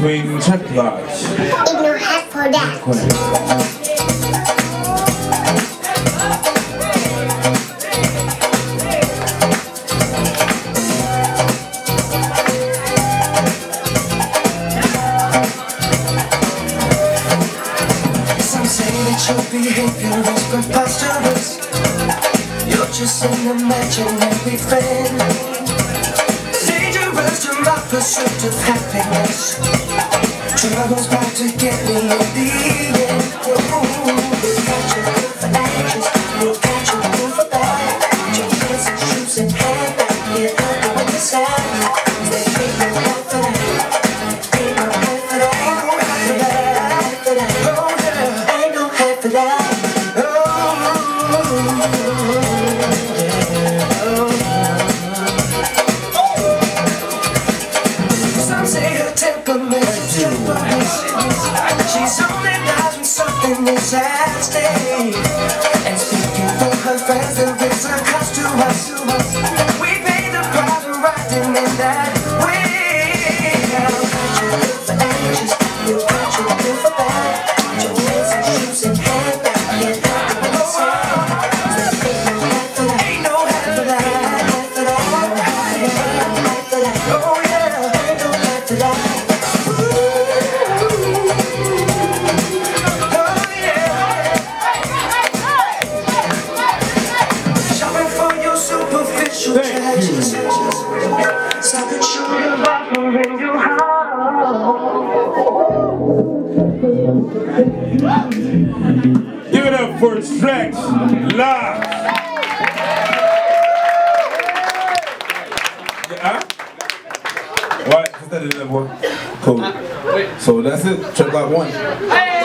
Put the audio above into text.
Between Chuck Lodge. Ignore for that. Your behavior is preposterous You're just an imaginary friend pursuit of happiness. Trouble's about to get me in the end at stake. And speaking for her friends, there is a cost to us. We pay the price for that Give it up for Strax Live. Huh? What? Is that another one? Cool. So that's it. Check out one.